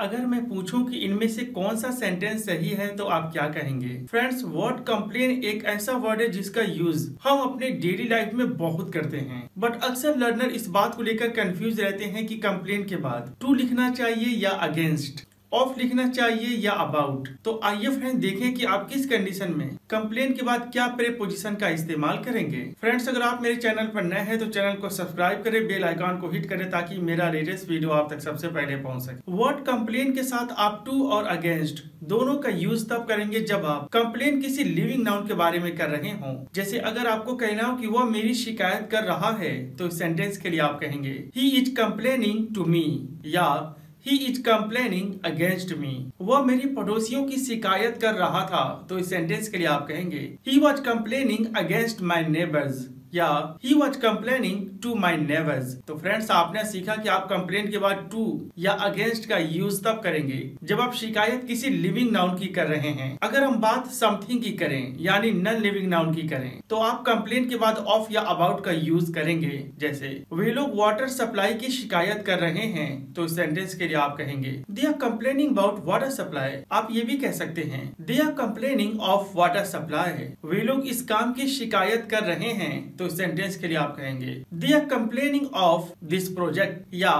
अगर मैं पूछूँ कि इनमें से कौन सा सेंटेंस सही है तो आप क्या कहेंगे? फ्रेंड्स वर्ड कम्प्लेन एक ऐसा वर्ड है जिसका यूज़ हम अपने डेली लाइफ में बहुत करते हैं। बट अक्सर लर्नर इस बात को लेकर कंफ्यूज रहते हैं कि कम्प्लेन के बाद टू लिखना चाहिए या अगेंस्ट ऑफ़ लिखना चाहिए या अबाउट तो आइए फ्रेंड देखें कि आप किस कंडीशन में कंप्लेन के बाद क्या प्रेपोजिशन का इस्तेमाल करेंगे। फ्रेंड्स अगर आप मेरे चैनल पर नए हैं तो चैनल को सब्सक्राइब करें बेल आइकॉन को हिट करें ताकि मेरा लेटेस्ट वीडियो आप तक सबसे पहले पहुँच सके। वर्ड कंप्लेन के साथ आप टू और अगेंस्ट दोनों का यूज़ तब करेंगे जब आप कंप्लेन किसी लिविंग नाउन के बारे में कर रहे हो। जैसे अगर आपको कहना हो कि वह मेरी शिकायत कर रहा है तो सेंटेंस के लिए आप कहेंगे he is complaining to me या he is complaining against me वह मेरी पड़ोसियों की शिकायत कर रहा था तो इस सेंटेंस के लिए आप कहेंगे he was complaining against my neighbours या he was complaining to my neighbours तो फ्रेंड्स आपने सीखा कि आप कंप्लेन के बाद टू या अगेंस्ट का यूज़ तब करेंगे जब आप शिकायत किसी लिविंग नाउन की कर रहे हैं। अगर हम बात समथिंग की करें, यानी नन लिविंग नाउन की करें तो आप कंप्लेन के बाद ऑफ़ या अबाउट का यूज़ करेंगे। जैसे, वे लोग वाटर सप्लाई की शिकायत कर रहे हैं तो सेंटेंस के लिए आप कहेंगे they are complaining about water supply आप ये भी कह सकते हैं they are complaining of water supply वे लोग इस काम की शिकायत कर रहे हैं तो सेंटेंस के लिए आप कहेंगे they are complaining of this project या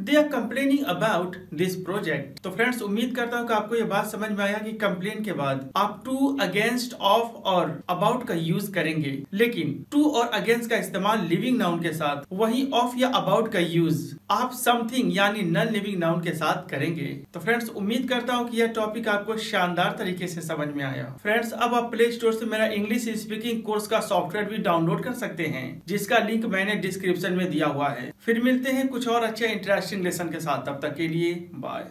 they are complaining about this project तो फ्रेंड्स उम्मीद करता हूँ कि आपको ये बात समझ में आया कि कंप्लेन के बाद आप टू अगेंस्ट ऑफ़ और अबाउट का यूज़ करेंगे। लेकिन टू और अगेंस्ट का इस्तेमाल लिविंग नाउन के साथ, वही ऑफ़ या अबाउट का यूज़ आप समथिंग यानी नन लिविंग नाउन के साथ करेंगे। तो फ्रेंड्स उम्मीद करता हूँ कि यह टॉपिक आपको शानदार तरीके से समझ में आया। फ्रेंड्स अब आप प्ले स्टोर से मेरा इंग्लिश स्पीकिंग कोर्स का सॉफ्टवेयर भी डाउनलोड कर सकते हैं, जिसका लिंक मैंने डिस्क्रिप्शन में दिया हुआ है। फिर मिलते हैं कुछ और अच्छे इंटरेस्ट इंटरेस्टिंग लेसन के साथ तब तक के लिए बाय